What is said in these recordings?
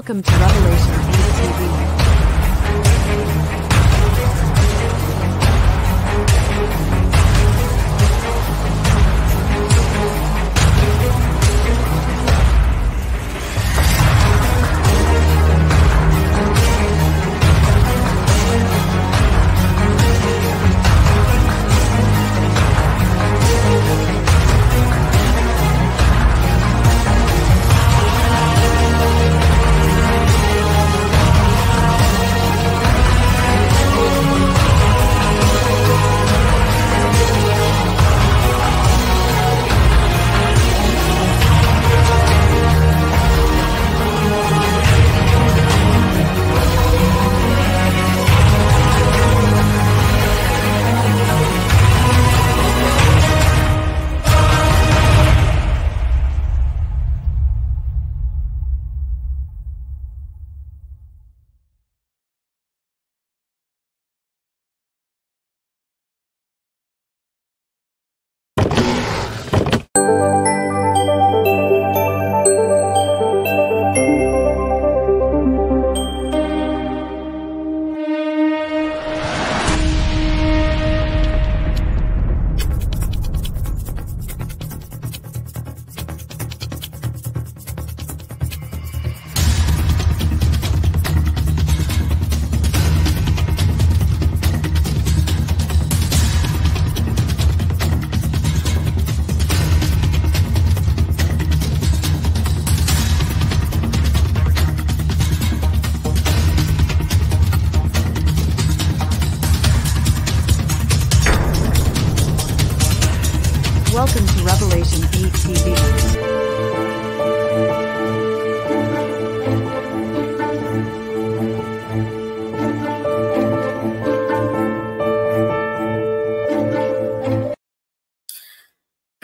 Welcome to Revelation TV.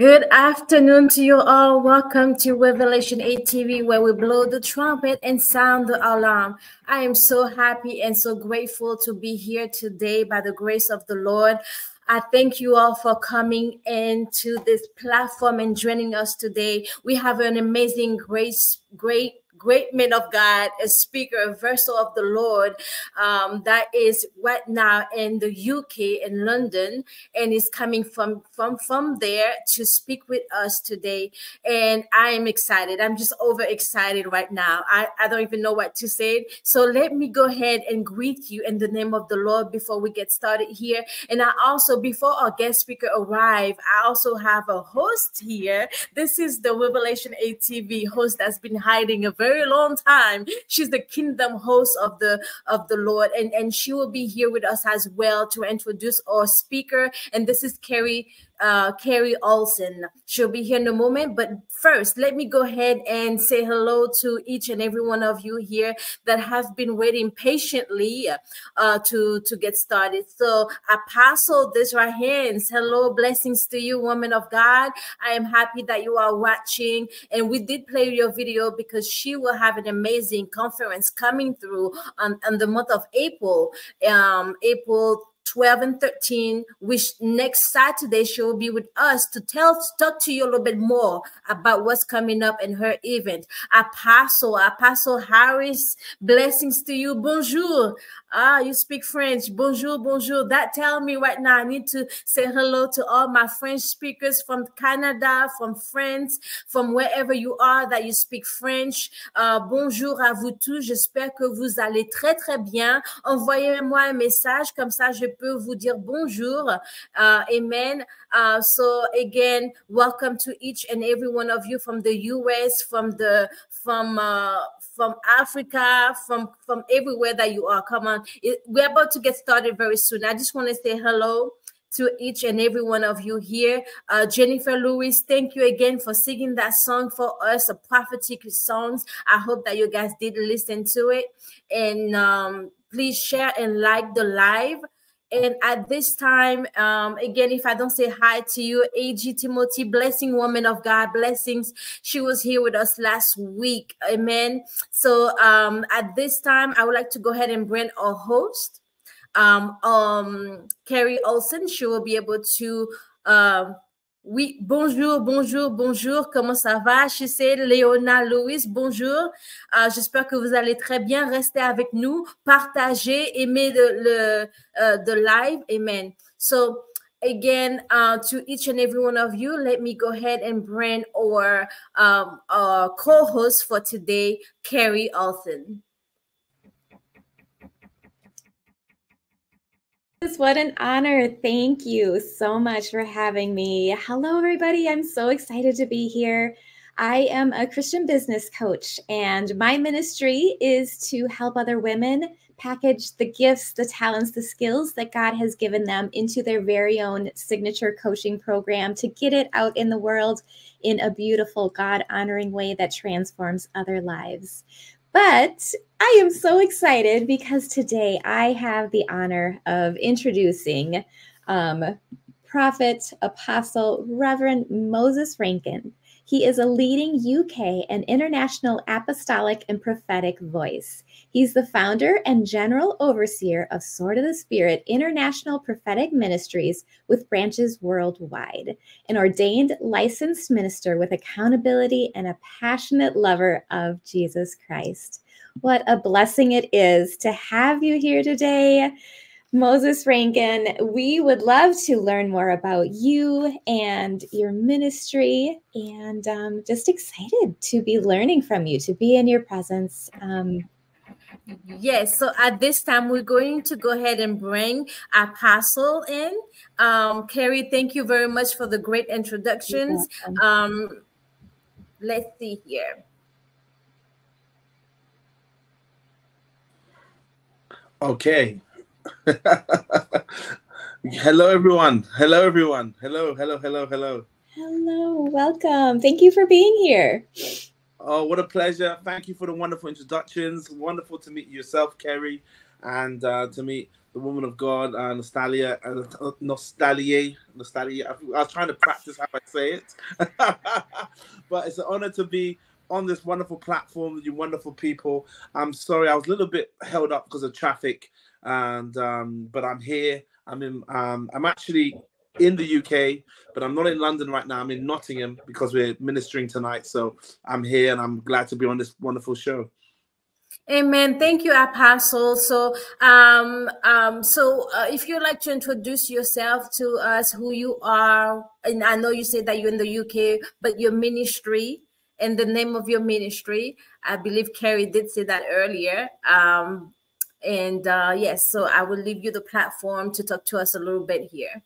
Good afternoon to you all. Welcome to Revelation 8 TV, where we blow the trumpet and sound the alarm. I am so happy and so grateful to be here today by the grace of the Lord. I thank you all for coming into this platform and joining us today. We have an amazing, great, great great man of God, a speaker, a vessel of the Lord um, that is right now in the UK in London and is coming from from from there to speak with us today. And I am excited. I'm just over excited right now. I, I don't even know what to say. So let me go ahead and greet you in the name of the Lord before we get started here. And I also, before our guest speaker arrive, I also have a host here. This is the Revelation 8 TV host that's been hiding a very long time. She's the kingdom host of the of the Lord, and and she will be here with us as well to introduce our speaker. And this is Carrie uh, Carrie Olson. She'll be here in a moment. But first, let me go ahead and say hello to each and every one of you here that have been waiting patiently uh, to, to get started. So, Apostle Desra Hands, hello, blessings to you, woman of God. I am happy that you are watching. And we did play your video because she will have an amazing conference coming through on, on the month of April, um, April 12 and 13, which next Saturday she will be with us to tell talk to you a little bit more about what's coming up in her event. Apostle, Apostle Harris, blessings to you. Bonjour. Ah, you speak French. Bonjour, bonjour. That tell me right now I need to say hello to all my French speakers from Canada, from France, from wherever you are that you speak French. Uh, bonjour à vous tous. J'espère que vous allez très très bien. Envoyez-moi un message comme ça je peux vous dire bonjour. Uh, amen. Uh, so again, welcome to each and every one of you from the U.S., from the from uh, from Africa, from from everywhere that you are. Come on, we're about to get started very soon. I just want to say hello to each and every one of you here. Uh, Jennifer Lewis, thank you again for singing that song for us, a prophetic songs. I hope that you guys did listen to it. And um, please share and like the live. And at this time, um, again, if I don't say hi to you, AG Timothy, blessing woman of God, blessings. She was here with us last week. Amen. So um, at this time, I would like to go ahead and bring our host, um, um, Carrie Olson. She will be able to um, Oui, bonjour, bonjour, bonjour. Comment ça va? Je suis Léona Louis. Bonjour. Uh, J'espère que vous allez très bien. Restez avec nous, partagez, aimez le, uh, the live. Amen. So again, uh, to each and every one of you, let me go ahead and bring our, um, our co-host for today, Carrie Alton. What an honor. Thank you so much for having me. Hello, everybody. I'm so excited to be here. I am a Christian business coach, and my ministry is to help other women package the gifts, the talents, the skills that God has given them into their very own signature coaching program to get it out in the world in a beautiful, God honoring way that transforms other lives. But I am so excited because today I have the honor of introducing um, Prophet, Apostle, Reverend Moses Rankin. He is a leading UK and international apostolic and prophetic voice. He's the founder and general overseer of Sword of the Spirit International Prophetic Ministries with branches worldwide, an ordained licensed minister with accountability and a passionate lover of Jesus Christ. What a blessing it is to have you here today. Moses Rankin, we would love to learn more about you and your ministry, and um, just excited to be learning from you, to be in your presence. Um, Yes, so at this time, we're going to go ahead and bring Apostle in. Um, Carrie, thank you very much for the great introductions. Um, let's see here. Okay. hello, everyone. Hello, everyone. Hello, hello, hello, hello. Hello, welcome. Thank you for being here. Oh, what a pleasure. Thank you for the wonderful introductions. Wonderful to meet yourself, Kerry, and uh, to meet the woman of God, uh, Nostalia, uh, Nostalia, Nostalia. I was trying to practice how I say it. but it's an honor to be on this wonderful platform with you wonderful people. I'm sorry, I was a little bit held up because of traffic, and um, but I'm here. I'm in. Um, I'm actually in the UK, but I'm not in London right now. I'm in Nottingham because we're ministering tonight. So I'm here, and I'm glad to be on this wonderful show. Amen. Thank you, Apostle. So, um, um, so uh, if you'd like to introduce yourself to us, who you are, and I know you said that you're in the UK, but your ministry and the name of your ministry. I believe Carrie did say that earlier. Um, and uh, yes, so I will leave you the platform to talk to us a little bit here.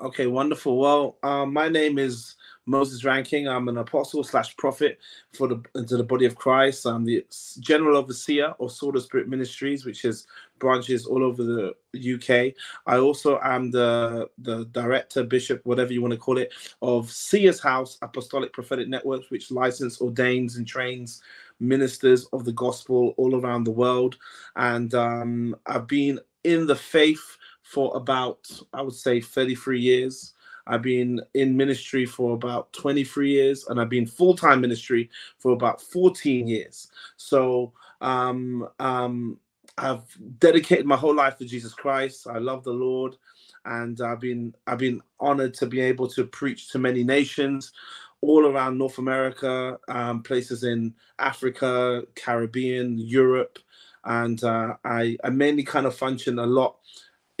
Okay, wonderful. Well, um, my name is Moses Rankin. I'm an apostle slash prophet for the into the body of Christ. I'm the general overseer of Sword of Spirit Ministries, which is branches all over the UK. I also am the the director, bishop, whatever you want to call it, of Seers House Apostolic Prophetic Networks, which license, ordains, and trains ministers of the gospel all around the world. And um, I've been in the faith for about, I would say, 33 years. I've been in ministry for about 23 years, and I've been full time ministry for about 14 years. So um, um, I've dedicated my whole life to Jesus Christ. I love the Lord, and I've been I've been honored to be able to preach to many nations all around North America, um, places in Africa, Caribbean, Europe, and uh, I, I mainly kind of function a lot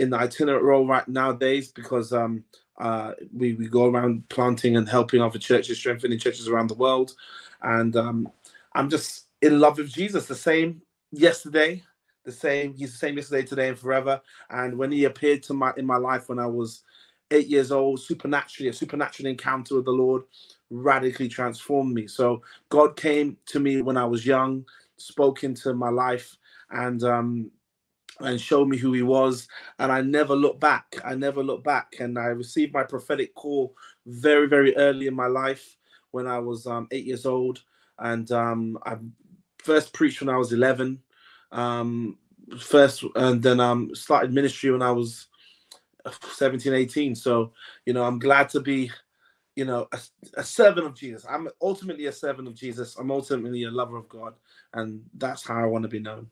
in the itinerant role right nowadays because um, uh, we, we go around planting and helping other churches, strengthening churches around the world. And um, I'm just in love with Jesus, the same yesterday, the same, he's the same yesterday, today, and forever. And when he appeared to my in my life when I was eight years old, supernaturally, a supernatural encounter with the Lord radically transformed me. So God came to me when I was young, spoke into my life, and um, and showed me who he was and i never looked back. I never looked back and i received my prophetic call very very early in my life when i was um, eight years old and um, i first preached when i was 11 um, first and then um, started ministry when i was 17 18 so you know i'm glad to be you know a, a servant of jesus. I'm ultimately a servant of jesus. I'm ultimately a lover of god and that's how i want to be known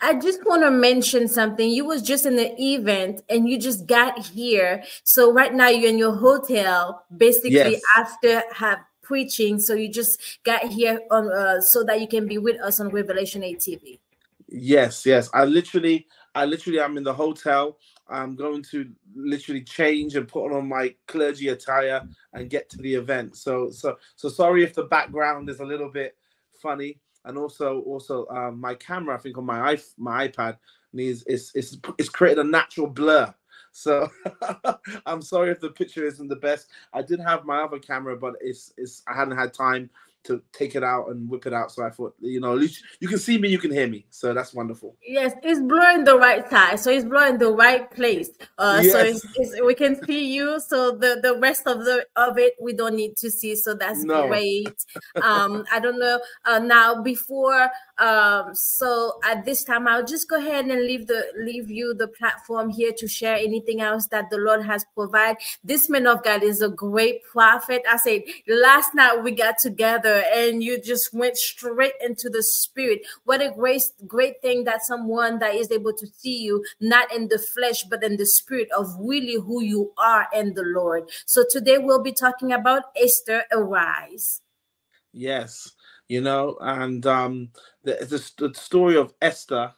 I just want to mention something. You was just in the event and you just got here. So right now you're in your hotel, basically Yes. after have preaching. So you just got here on uh, so that you can be with us on Revelation 8 TV. Yes, yes. I literally, I literally, I'm in the hotel. I'm going to literally change and put on my clergy attire and get to the event. So, so, so sorry if the background is a little bit funny. And also, also, um, my camera, I think on my iP- my iPad needs it's it's it's created a natural blur. So I'm sorry if the picture isn't the best. I did have my other camera, but it's it's I hadn't had time to take it out and whip it out. So I thought, you know, at least you can see me, you can hear me. So that's wonderful. Yes, it's blowing the right side, so it's blowing the right place. Uh, So it's, it's, we can see you. So the the rest of the of it we don't need to see. So that's No. great. Um, I don't know. Uh, now before um, so at this time I'll just go ahead and leave the leave you the platform here to share anything else that the Lord has provided. This man of God is a great prophet. I said last night we got together and you just went straight into the spirit. What a great great thing that someone that is able to see you not in the flesh but in the spirit of really who you are in the Lord. So today we'll be talking about Esther arise. Yes, you know, and um, the, the the story of Esther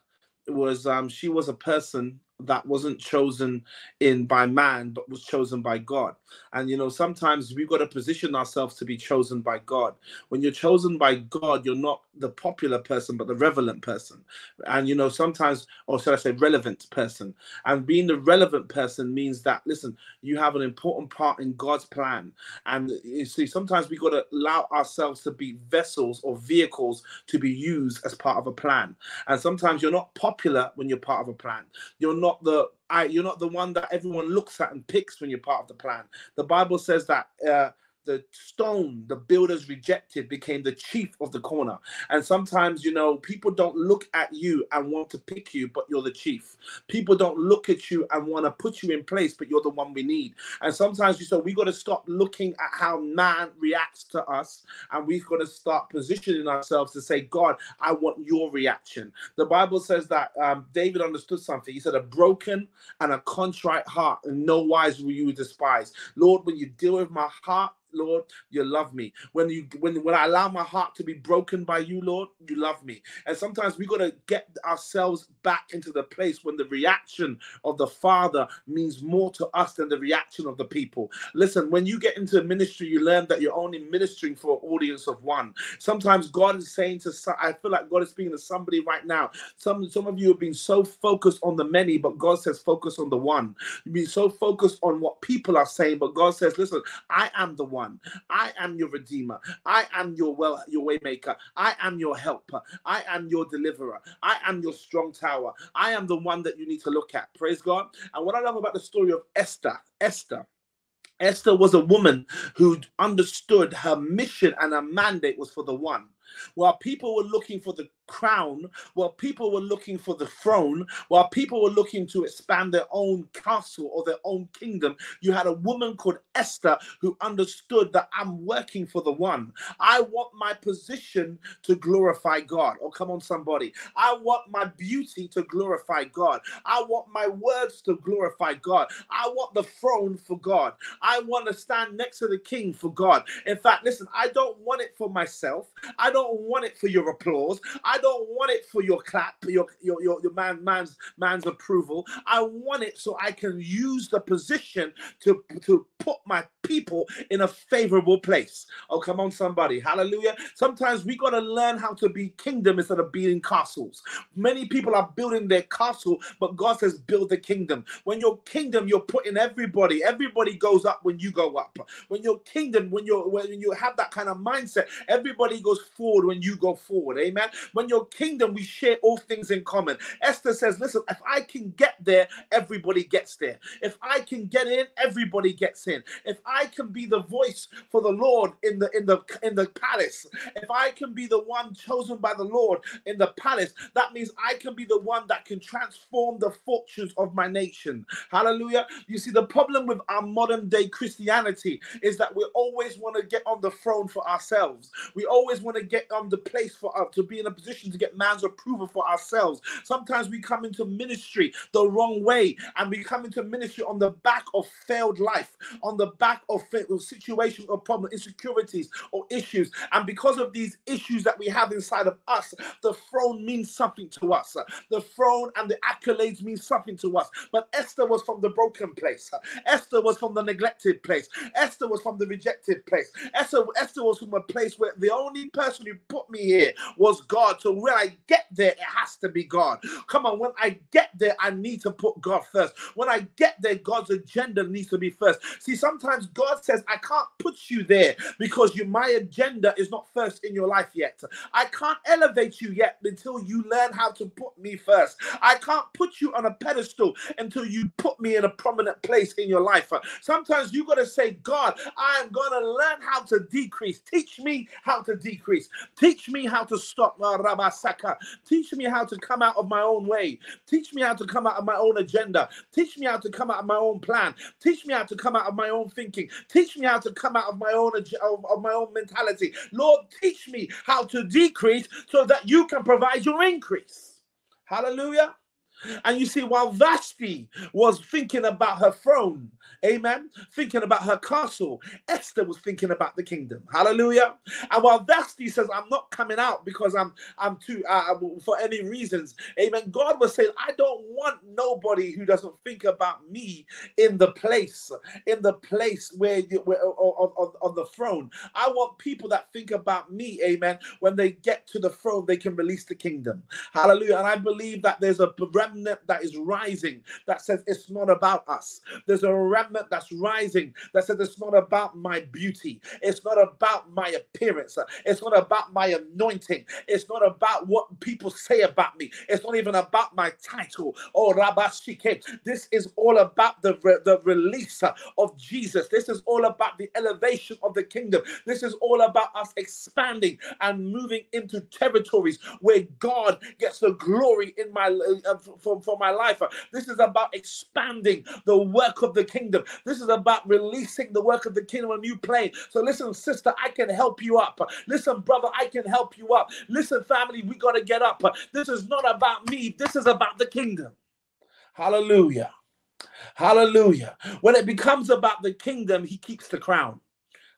was um, she was a person that wasn't chosen in by man, but was chosen by God. And you know, sometimes we've got to position ourselves to be chosen by God. When you're chosen by God, you're not the popular person, but the relevant person. And you know, sometimes, or should I say, relevant person. And being the relevant person means that listen, you have an important part in God's plan. And you see, sometimes we've got to allow ourselves to be vessels or vehicles to be used as part of a plan. And sometimes you're not popular when you're part of a plan. You're not the I, you're not the one that everyone looks at and picks when you're part of the plan. The Bible says that uh, the stone the builders rejected became the chief of the corner. And sometimes, you know, people don't look at you and want to pick you, but you're the chief. People don't look at you and want to put you in place, but you're the one we need. And sometimes you so we got to stop looking at how man reacts to us, and we've got to start positioning ourselves to say, God, I want your reaction. The Bible says that um, David understood something. He said, "A broken and a contrite heart, and no wise will you despise." Lord, when you deal with my heart. Lord, you love me. When you when when I allow my heart to be broken by you, Lord, you love me. And sometimes we got to get ourselves back into the place when the reaction of the Father means more to us than the reaction of the people. Listen, when you get into ministry, you learn that you're only ministering for an audience of one. Sometimes God is saying to I feel like God is speaking to somebody right now. Some some of you have been so focused on the many, but God says focus on the one. You've been so focused on what people are saying, but God says, listen, I am the one. I am your redeemer. I am your well, your waymaker. I am your helper. I am your deliverer. I am your strong tower. I am the one that you need to look at. Praise God. And what I love about the story of Esther, Esther. Esther was a woman who understood her mission and her mandate was for the one. While people were looking for the crown, while people were looking for the throne, while people were looking to expand their own castle or their own kingdom, you had a woman called Esther who understood that I'm working for the one. I want my position to glorify God. Oh, come on, somebody. I want my beauty to glorify God. I want my words to glorify God. I want the throne for God. I want to stand next to the king for God. In fact, listen, I don't want it for myself. I don't want it for your applause. I don't want it for your clap, your your your, your man man's man's approval. I want it so I can use the position to to put my people in a favorable place. Oh, come on, somebody. Hallelujah. Sometimes we got to learn how to be kingdom instead of building castles. Many people are building their castle, but God says, build the kingdom. When your kingdom, you're putting everybody, everybody goes up when you go up. When your kingdom, when you're when you have that kind of mindset, everybody goes forward when you go forward. Amen. When your kingdom, we share all things in common. Esther says, listen, if I can get there, everybody gets there. If I can get in, everybody gets in. If I can be the voice for the Lord in the in the in the palace, if I can be the one chosen by the Lord in the palace, that means I can be the one that can transform the fortunes of my nation. Hallelujah. You see, the problem with our modern day Christianity is that we always want to get on the throne for ourselves. We always want to get on the place for us to be in a position to get man's approval for ourselves. Sometimes we come into ministry the wrong way, and we come into ministry on the back of failed life, on the back of situations or problem, insecurities or issues. And because of these issues that we have inside of us, the throne means something to us. The throne and the accolades mean something to us. But Esther was from the broken place. Esther was from the neglected place. Esther was from the rejected place. Esther, Esther was from a place where the only person who put me here was God. So when I get there, it has to be God. Come on, when I get there, I need to put God first. When I get there, God's agenda needs to be first. See, sometimes God says, I can't put you there because you my agenda is not first in your life yet. I can't elevate you yet until you learn how to put me first. I can't put you on a pedestal until you put me in a prominent place in your life. Sometimes you got to say, God, I'm going to learn how to decrease. Teach me how to decrease. Teach me how to stop. Teach me how to come out of my own way. Teach me how to come out of my own agenda. Teach me how to come out of my own plan. Teach me how to come out of my own thinking. Teach me how to come out of my own of, of my own mentality. Lord, teach me how to decrease so that you can provide your increase. Hallelujah. And you see, while Vashti was thinking about her throne, amen, thinking about her castle, Esther was thinking about the kingdom. Hallelujah. And while Vashti says, I'm not coming out because I'm I'm too uh, for any reasons, amen. God was saying, I don't want nobody who doesn't think about me in the place, in the place where, where on, on, on the throne. I want people that think about me, amen. When they get to the throne, they can release the kingdom. Hallelujah. And I believe that there's a remnant that is rising that says it's not about us. There's a remnant that's rising that says it's not about my beauty. It's not about my appearance. It's not about my anointing. It's not about what people say about me. It's not even about my title. Oh, Rabashike. This is all about the, the release of Jesus. This is all about the elevation of the kingdom. This is all about us expanding and moving into territories where God gets the glory in my uh, for, for my life. This is about expanding the work of the kingdom. This is about releasing the work of the kingdom on a new plane. So listen, sister, I can help you up. Listen, brother, I can help you up. Listen, family, we got to get up. This is not about me. This is about the kingdom. Hallelujah. Hallelujah. When it becomes about the kingdom, he keeps the crown.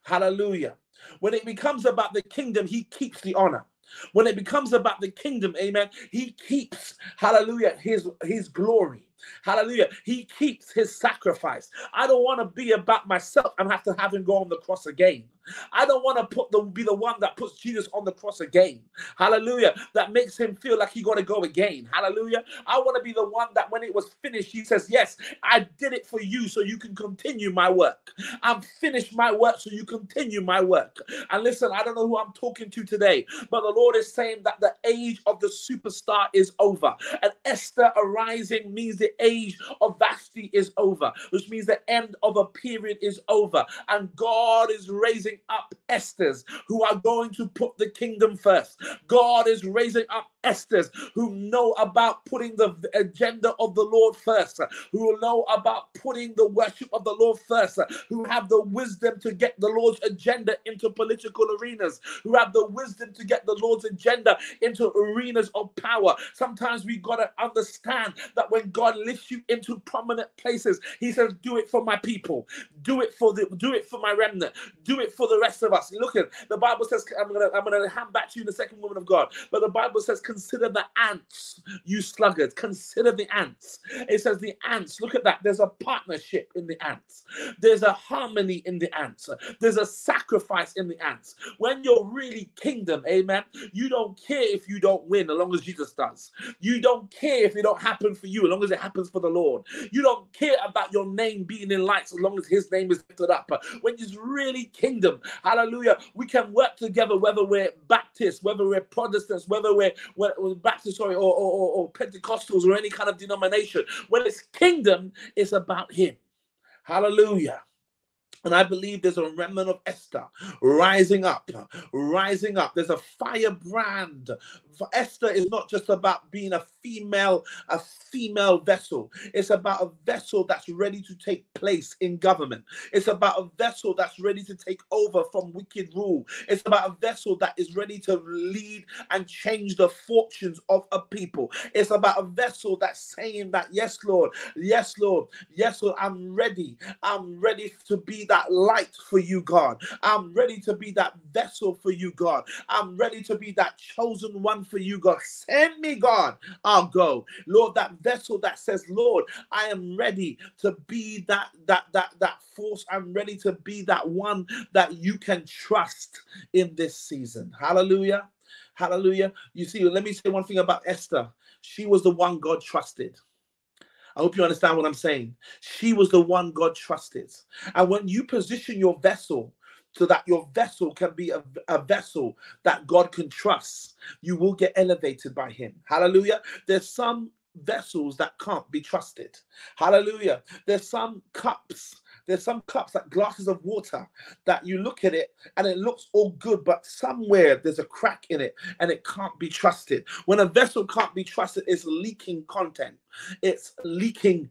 Hallelujah. When it becomes about the kingdom, he keeps the honor. When it becomes about the kingdom, amen, he keeps, hallelujah, his, his glory. Hallelujah. He keeps his sacrifice. I don't want to be about myself and have to have him go on the cross again. I don't want to put the be the one that puts Jesus on the cross again. Hallelujah. That makes him feel like he got to go again. Hallelujah. I want to be the one that when it was finished, he says, Yes, I did it for you so you can continue my work. I've finished my work so you continue my work. And listen, I don't know who I'm talking to today, but the Lord is saying that the age of the superstar is over. And Esther arising means the age of Vashti is over, which means the end of a period is over. And God is raising raising up Esther's who are going to put the kingdom first. God is raising up Esther's who know about putting the agenda of the Lord first, who know about putting the worship of the Lord first, who have the wisdom to get the Lord's agenda into political arenas, who have the wisdom to get the Lord's agenda into arenas of power. Sometimes we got to understand that when God lifts you into prominent places, He says, Do it for my people, do it for the do it for my remnant, do it for the rest of us. Look at the Bible says, I'm gonna I'm gonna hand back to you the second woman of God, but the Bible says, Consider the ants, you sluggard. Consider the ants. It says the ants. Look at that. There's a partnership in the ants. There's a harmony in the ants. There's a sacrifice in the ants. When you're really kingdom, amen, you don't care if you don't win as long as Jesus does. You don't care if it don't happen for you as long as it happens for the Lord. You don't care about your name being in lights as long as his name is lifted up. When it's really kingdom, hallelujah, we can work together whether we're Baptists, whether we're Protestants, whether we're when, Baptist sorry, or, or, or Pentecostals or any kind of denomination. When it's kingdom, it's about Him. Hallelujah. And I believe there's a remnant of Esther rising up, rising up. There's a firebrand. Esther is not just about being a female, a female vessel. It's about a vessel that's ready to take place in government. It's about a vessel that's ready to take over from wicked rule. It's about a vessel that is ready to lead and change the fortunes of a people. It's about a vessel that's saying that, yes, Lord, yes, Lord, yes, Lord, I'm ready. I'm ready to be that light for you, God. I'm ready to be that vessel for you, God. I'm ready to be that chosen one for you, God. Send me, God. I'll go. Lord, that vessel that says, Lord, I am ready to be that that that that force. I'm ready to be that one that you can trust in this season. Hallelujah. Hallelujah. You see, let me say one thing about Esther. She was the one God trusted. I hope you understand what I'm saying. She was the one God trusted. And when you position your vessel so that your vessel can be a, a, vessel that God can trust, you will get elevated by Him. Hallelujah. There's some vessels that can't be trusted. Hallelujah. There's some cups there's some cups, like glasses of water, that you look at it and it looks all good, but somewhere there's a crack in it and it can't be trusted. When a vessel can't be trusted, it's leaking content it's leaking,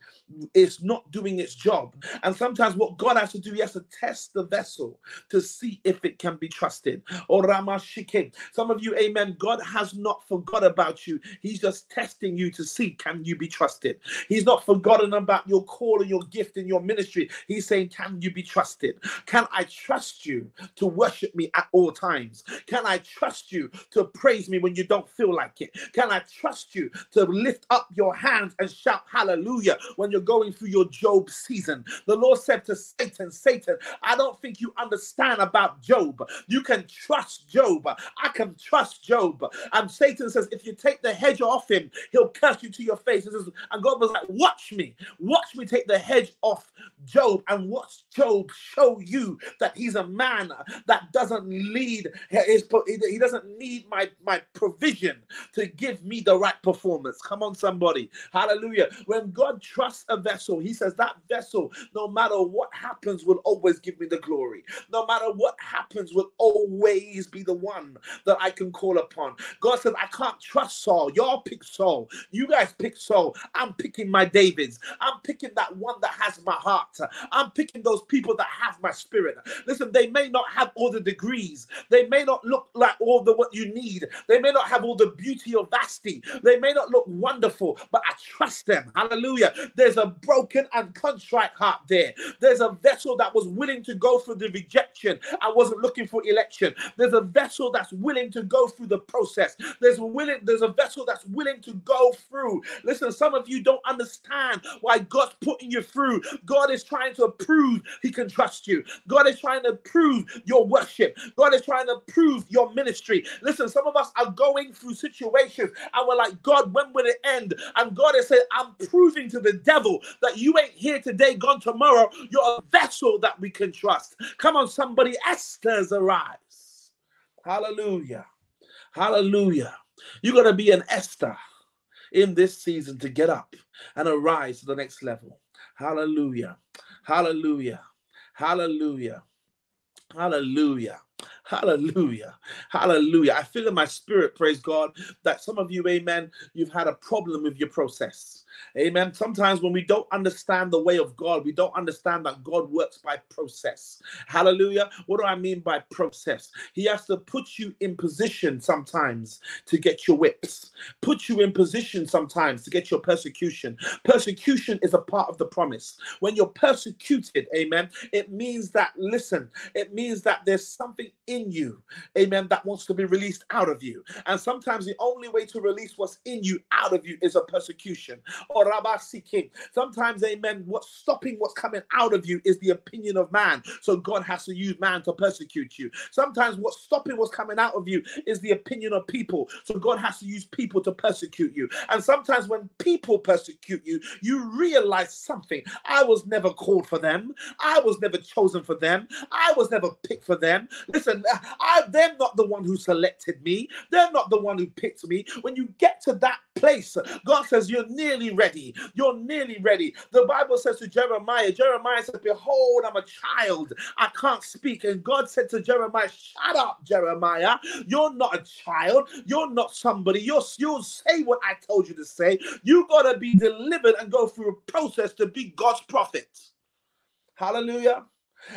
it's not doing its job. And sometimes what God has to do, he has to test the vessel to see if it can be trusted. Or Ramashike. Some of you, amen. God has not forgot about you. He's just testing you to see can you be trusted. He's not forgotten about your call and your gift in your ministry. He's saying, Can you be trusted? Can I trust you to worship me at all times? Can I trust you to praise me when you don't feel like it? Can I trust you to lift up your hands? And shout hallelujah when you're going through your Job season. The Lord said to Satan, Satan, I don't think you understand about Job. You can trust Job. I can trust Job. And Satan says, if you take the hedge off him, he'll curse you to your face. And God was like, watch me. Watch me take the hedge off Job and watch Job show you that he's a man that doesn't lead his he doesn't need my my provision to give me the right performance. Come on, somebody. Hallelujah. When God trusts a vessel, he says that vessel, no matter what happens, will always give me the glory. No matter what happens, will always be the one that I can call upon. God says, I can't trust Saul. Y'all pick Saul. You guys pick Saul. I'm picking my Davids. I'm picking that one that has my heart. I'm picking those people that have my spirit. Listen, they may not have all the degrees. They may not look like all the what you need. They may not have all the beauty of Vashti. They may not look wonderful, but I trust them. Hallelujah. There's a broken and contrite heart there. There's a vessel that was willing to go through the rejection I wasn't looking for election. There's a vessel that's willing to go through the process. There's willing, there's a vessel that's willing to go through. Listen, some of you don't understand why God's putting you through. God is trying to prove he can trust you. God is trying to prove your worship. God is trying to prove your ministry. Listen, some of us are going through situations and we're like, God, when will it end? And God is saying, I'm proving to the devil that you ain't here today, gone tomorrow. You're a vessel that we can trust. Come on, somebody. Esther's arise. Hallelujah. Hallelujah. You're going to be an Esther in this season to get up and arise to the next level. Hallelujah. Hallelujah. Hallelujah. Hallelujah. Hallelujah. Hallelujah. I feel in my spirit, praise God, that some of you, amen, you've had a problem with your process. Amen. Sometimes when we don't understand the way of God, we don't understand that God works by process. Hallelujah. What do I mean by process? He has to put you in position sometimes to get your whips, put you in position sometimes to get your persecution. Persecution is a part of the promise. When you're persecuted, amen, it means that, listen, it means that there's something in you, amen, that wants to be released out of you. And sometimes the only way to release what's in you out of you is a persecution Oh, or Rabasikim. Sometimes, amen, what's stopping what's coming out of you is the opinion of man. So God has to use man to persecute you. Sometimes what's stopping what's coming out of you is the opinion of people. So God has to use people to persecute you. And sometimes when people persecute you, you realize something. I was never called for them. I was never chosen for them. I was never picked for them. Listen, I, they're not the one who selected me. They're not the one who picked me. When you get to that place. God says, You're nearly ready. You're nearly ready. The Bible says to Jeremiah, Jeremiah said, Behold, I'm a child. I can't speak. And God said to Jeremiah, Shut up, Jeremiah. You're not a child. You're not somebody. You're, you'll say what I told you to say. You got to be delivered and go through a process to be God's prophet. Hallelujah.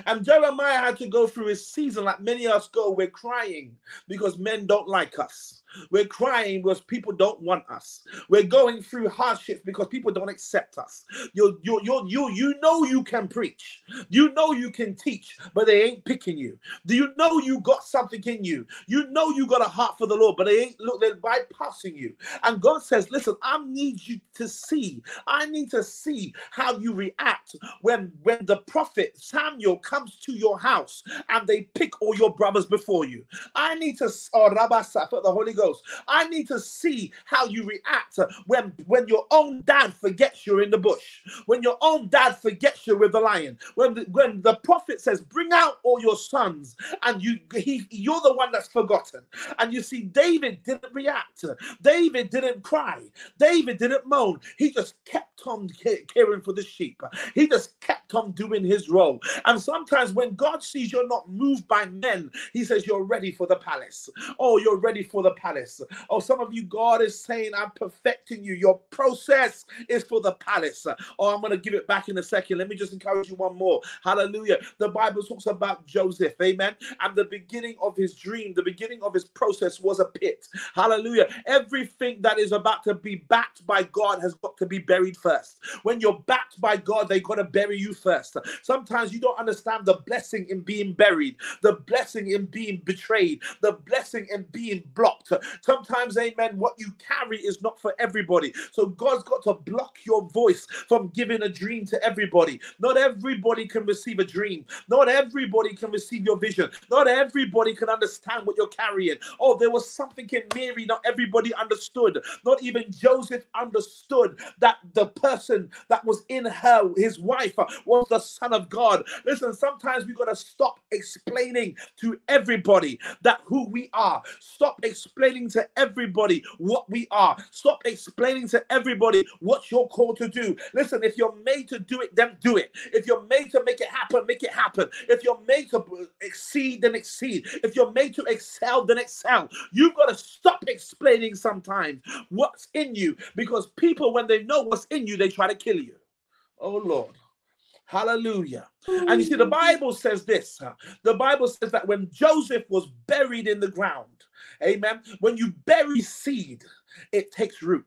And Jeremiah had to go through his season like many of us go. We're crying because men don't like us. We're crying because people don't want us. We're going through hardships because people don't accept us. You, you, you, you, you know you can preach. You know you can teach, but they ain't picking you. Do you know you got something in you? You know you got a heart for the Lord, but they ain't look, they're bypassing you. And God says, listen, I need you to see. I need to see how you react when when the prophet Samuel comes to your house and they pick all your brothers before you. I need to, oh, Rabasa, the Holy Ghost. Ghost. I need to see how you react when when your own dad forgets you're in the bush, when your own dad forgets you're with the lion, when the, when the prophet says, "Bring out all your sons," and you he you're the one that's forgotten. And you see, David didn't react. David didn't cry. David didn't moan. He just kept on caring for the sheep. He just kept on doing his role. And sometimes when God sees you're not moved by men, He says you're ready for the palace. Oh, you're ready for the palace. Oh, some of you, God is saying, I'm perfecting you. Your process is for the palace. Oh, I'm going to give it back in a second. Let me just encourage you one more. Hallelujah. The Bible talks about Joseph. Amen. And the beginning of his dream, the beginning of his process was a pit. Hallelujah. Everything that is about to be backed by God has got to be buried first. When you're backed by God, they got to bury you first. Sometimes you don't understand the blessing in being buried, the blessing in being betrayed, the blessing in being blocked, Sometimes, amen, what you carry is not for everybody. So God's got to block your voice from giving a dream to everybody. Not everybody can receive a dream. Not everybody can receive your vision. Not everybody can understand what you're carrying. Oh, there was something in Mary, not everybody understood. Not even Joseph understood that the person that was in her, his wife, uh, was the Son of God. Listen, sometimes we've got to stop explaining to everybody that who we are. Stop explaining explaining to everybody what we are. Stop explaining to everybody what you're called to do. Listen, if you're made to do it, then do it. If you're made to make it happen, make it happen. If you're made to exceed, then exceed. If you're made to excel, then excel. You've got to stop explaining sometimes what's in you because people, when they know what's in you, they try to kill you. Oh, Lord. Hallelujah. And you see, the Bible says this uh, the Bible says that when Joseph was buried in the ground, Amen. When you bury seed, it takes root.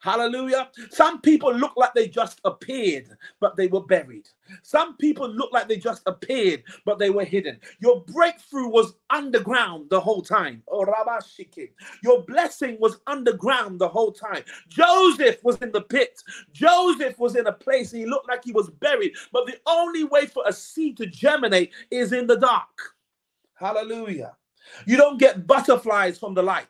Hallelujah. Some people look like they just appeared, but they were buried. Some people look like they just appeared, but they were hidden. Your breakthrough was underground the whole time. Oh, Your blessing was underground the whole time. Joseph was in the pit. Joseph was in a place he looked like he was buried. But the only way for a seed to germinate is in the dark. Hallelujah. You don't get butterflies from the light,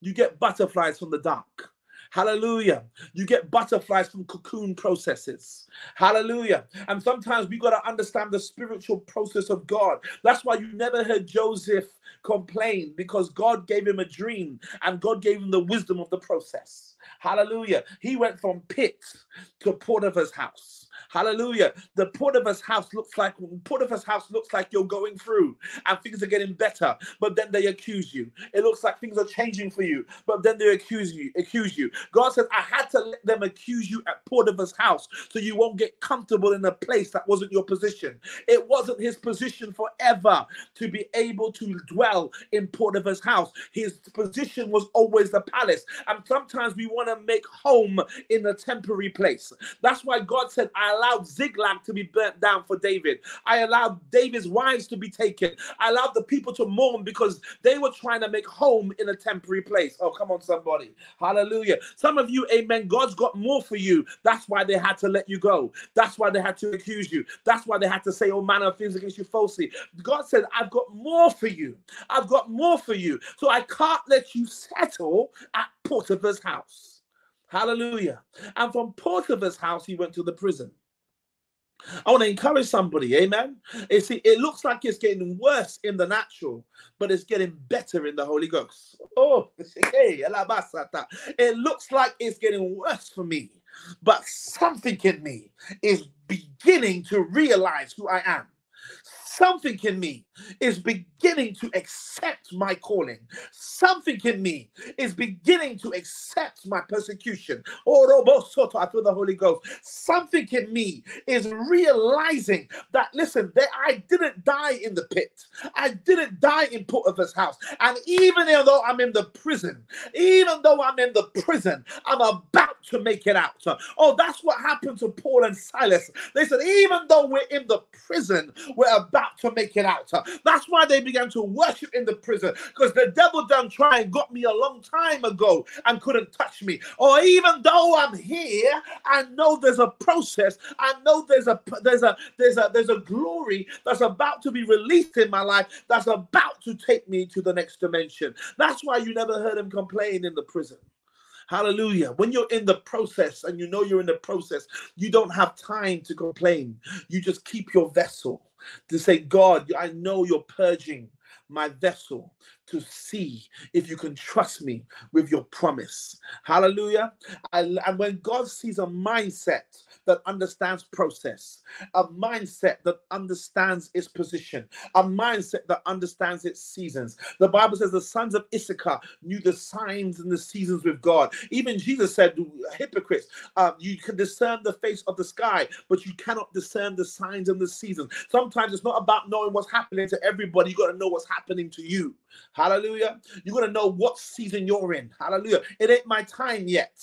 you get butterflies from the dark. Hallelujah. You get butterflies from cocoon processes. Hallelujah. And sometimes we got to understand the spiritual process of God. That's why you never heard Joseph complain because God gave him a dream and God gave him the wisdom of the process. Hallelujah. He went from pit to Potiphar's house. Hallelujah. The Potiphar's house looks like Potiphar's house looks like you're going through and things are getting better, but then they accuse you. It looks like things are changing for you, but then they accuse you, accuse you. God says, I had to let them accuse you at Potiphar's house so you won't get comfortable in a place that wasn't your position. It wasn't his position forever to be able to dwell in Potiphar's house. His position was always the palace. And sometimes we want to make home in a temporary place. That's why God said, I allowed Ziklag to be burnt down for David. I allowed David's wives to be taken. I allowed the people to mourn because they were trying to make home in a temporary place. Oh, come on, somebody. Hallelujah. Some of you, amen. God's got more for you. That's why they had to let you go. That's why they had to accuse you. That's why they had to say all manner of things against you falsely. God said, I've got more for you. I've got more for you. So I can't let you settle at Potiphar's house. Hallelujah. And from Potiphar's house, he went to the prison. I want to encourage somebody, amen. It, see, it looks like it's getting worse in the natural, but it's getting better in the Holy Ghost. Oh, it looks like it's getting worse for me, but something in me is beginning to realize who I am something in me is beginning to accept my calling. Something in me is beginning to accept my persecution. Oh, I feel the Holy Ghost. Something in me is realizing that, listen, that I didn't die in the pit. I didn't die in Potiphar's house. And even though I'm in the prison, even though I'm in the prison, I'm about to make it out. Oh, that's what happened to Paul and Silas. They said, even though we're in the prison, we're about to make it out. That's why they began to worship in the prison because the devil done try and got me a long time ago and couldn't touch me. Or even though I'm here, I know there's a process. I know there's a there's a there's a there's a glory that's about to be released in my life that's about to take me to the next dimension. That's why you never heard him complain in the prison. Hallelujah. When you're in the process and you know you're in the process, you don't have time to complain. You just keep your vessel to say, God, I know you're purging my vessel to see if you can trust me with your promise. Hallelujah. And when God sees a mindset that understands process, a mindset that understands its position, a mindset that understands its seasons. The Bible says the sons of Issachar knew the signs and the seasons with God. Even Jesus said, hypocrites, um, you can discern the face of the sky, but you cannot discern the signs and the seasons. Sometimes it's not about knowing what's happening to everybody, you got to know what's happening to you. Hallelujah. You're going to know what season you're in. Hallelujah. It ain't my time yet.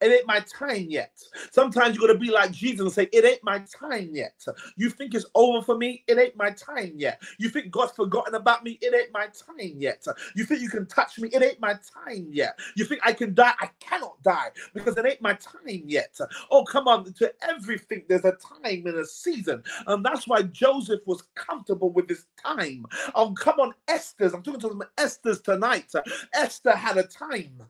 It ain't my time yet. Sometimes you got to be like Jesus and say, It ain't my time yet. You think it's over for me? It ain't my time yet. You think God's forgotten about me? It ain't my time yet. You think you can touch me? It ain't my time yet. You think I can die? I cannot die because it ain't my time yet. Oh, come on. To everything, there's a time and a season. And that's why Joseph was comfortable with his time. Oh, come on, Esther's. I'm talking to them Esther's tonight. Esther had a time.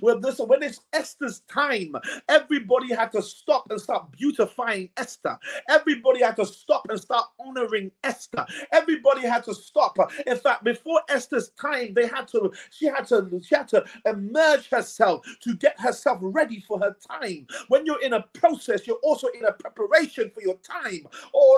When this, when it's Esther's time. Everybody had to stop and start beautifying Esther. Everybody had to stop and start honoring Esther. Everybody had to stop. In fact, before Esther's time, they had to, she had to, she had to emerge herself to get herself ready for her time. When you're in a process, you're also in a preparation for your time. Oh,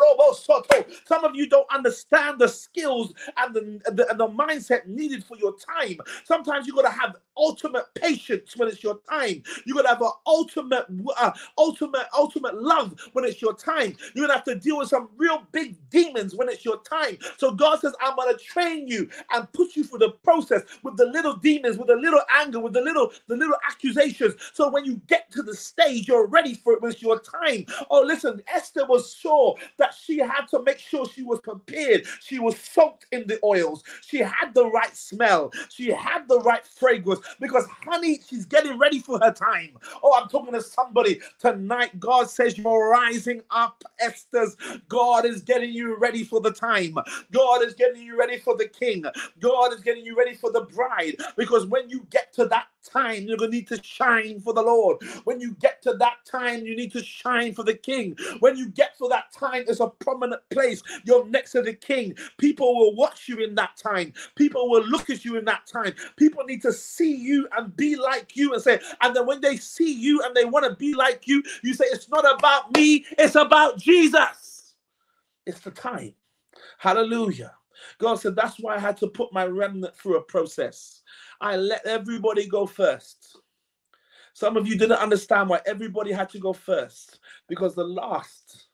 some of you don't understand the skills and the, the, and the mindset needed for your time. Sometimes you've got to have ultimate patience when it's your time. You're gonna have an ultimate, uh, ultimate, ultimate love when it's your time. You're gonna have to deal with some real big demons when it's your time. So God says, I'm gonna train you and put you through the process with the little demons, with the little anger, with the little, the little accusations. So when you get to the stage, you're ready for it when it's your time. Oh, listen, Esther was sure that she had to make sure she was prepared. She was soaked in the oils. She had the right smell. She had the right fragrance because honey, she's getting ready for her time. Oh, I'm talking to somebody tonight. God says you're rising up, Esther's. God is getting you ready for the time. God is getting you ready for the king. God is getting you ready for the bride. Because when you get to that time, you're going to need to shine for the Lord. When you get to that time, you need to shine for the king. When you get to that time, it's a prominent place. You're next to the king. People will watch you in that time. People will look at you in that time. People need to see you and be like you and say, and then when they see you and they want to be like you, you say, it's not about me, it's about Jesus. It's the time. Hallelujah. God said, that's why I had to put my remnant through a process. I let everybody go first. Some of you didn't understand why everybody had to go first because the last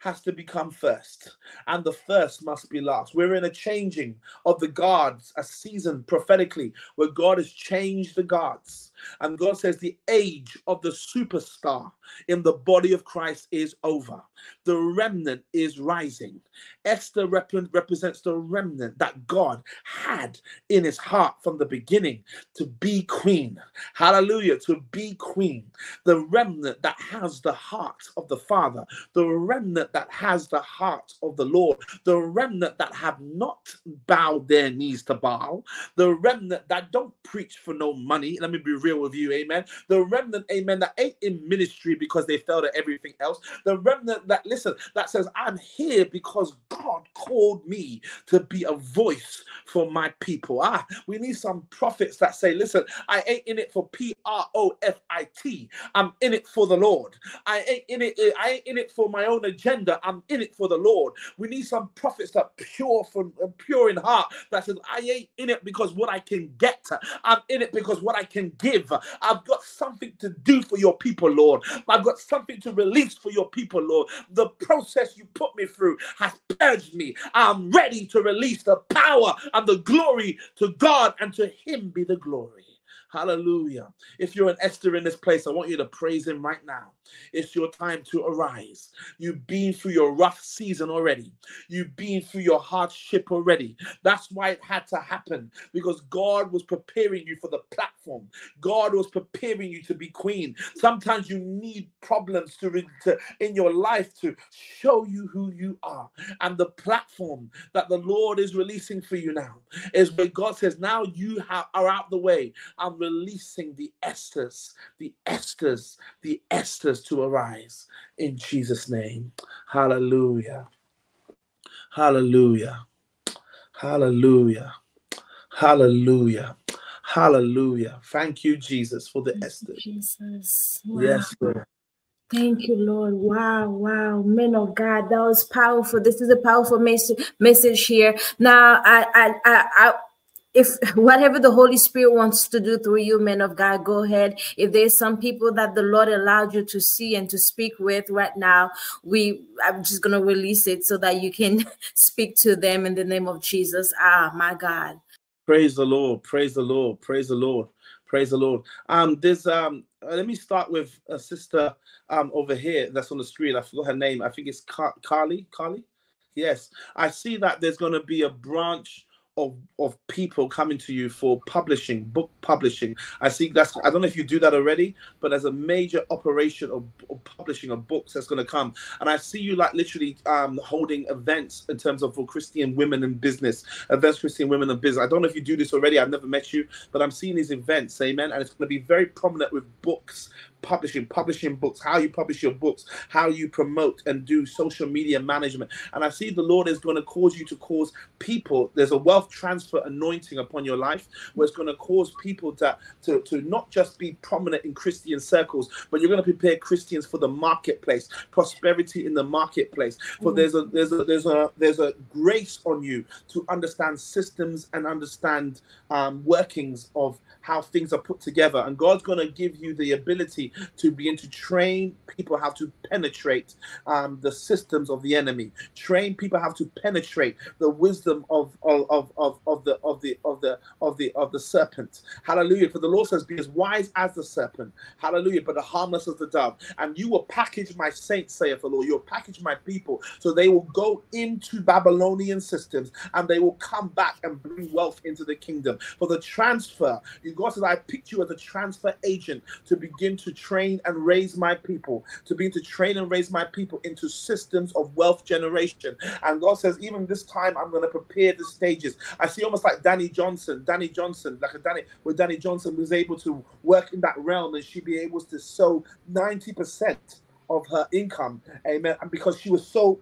has to become first, and the first must be last. We're in a changing of the guards, a season prophetically where God has changed the guards. And God says the age of the superstar in the body of Christ is over. The remnant is rising. Esther rep- represents the remnant that God had in his heart from the beginning to be queen. Hallelujah, to be queen. The remnant that has the heart of the Father, the remnant that has the heart of the Lord, the remnant that have not bowed their knees to Baal, the remnant that don't preach for no money. Let me be real real with you, amen. The remnant, amen, that ain't in ministry because they failed at everything else. The remnant that, listen, that says, I'm here because God called me to be a voice for my people. Ah, we need some prophets that say, listen, I ain't in it for P R O F I T. I'm in it for the Lord. I ain't in it, I ain't in it for my own agenda. I'm in it for the Lord. We need some prophets that pure from uh, pure in heart that says, I ain't in it because what I can get. I'm in it because what I can give. I've got something to do for your people, Lord. I've got something to release for your people, Lord. The process you put me through has purged me. I'm ready to release the power and the glory to God and to Him be the glory. Hallelujah. If you're an Esther in this place, I want you to praise him right now. It's your time to arise. You've been through your rough season already. You've been through your hardship already. That's why it had to happen because God was preparing you for the platform. God was preparing you to be queen. Sometimes you need problems to, to in your life to show you who you are. And the platform that the Lord is releasing for you now is where God says, Now you have, are out the way. I'm releasing the Esthers, the Esthers, the Esthers to arise in Jesus' name. Hallelujah. Hallelujah. Hallelujah. Hallelujah. Hallelujah. Thank you, Jesus, for the Esthers. Jesus. Wow. Yes, Lord. Thank you, Lord. Wow, wow, men of God, that was powerful. This is a powerful message message here. Now, I, I, I, I if whatever the Holy Spirit wants to do through you, men of God, go ahead. If there's some people that the Lord allowed you to see and to speak with right now, we I'm just gonna release it so that you can speak to them in the name of Jesus. Ah, my God. Praise the Lord. Praise the Lord. Praise the Lord. Praise the Lord. Um, there's um uh, let me start with a sister um over here that's on the screen. I forgot her name. I think it's Car- Carly. Carly. Yes, I see that there's going to be a branch of of people coming to you for publishing, book publishing. I see that's I don't know if you do that already, but there's a major operation of, of publishing of books that's going to come. And I see you like literally um, holding events in terms of for Christian women in business, events Christian women in business. I don't know if you do this already. I've never met you, but I'm seeing these events, amen. And it's going to be very prominent with books publishing, publishing books, how you publish your books, how you promote and do social media management. And I see the Lord is going to cause you to cause people, there's a wealth transfer anointing upon your life where it's going to cause people to, to, to not just be prominent in Christian circles, but you're going to prepare Christians for the marketplace, prosperity in the marketplace. For there's a there's a there's a there's a grace on you to understand systems and understand um, workings of how things are put together. And God's going to give you the ability to begin to train people how to penetrate um, the systems of the enemy. Train people how to penetrate the wisdom of of, of, of, the of the of the of the of the serpent. Hallelujah. For the Lord says, Be as wise as the serpent. Hallelujah. But the harmless as the dove. And you will package my saints, saith the Lord. You'll package my people so they will go into Babylonian systems and they will come back and bring wealth into the kingdom. For the transfer, you God says, I picked you as a transfer agent to begin to train and raise my people, to begin to train and raise my people into systems of wealth generation. And God says, even this time, I'm going to prepare the stages. I see almost like Dani Johnson, Dani Johnson, like a Dani, where Dani Johnson was able to work in that realm and she'd be able to sow 90% of her income, amen. And because she was so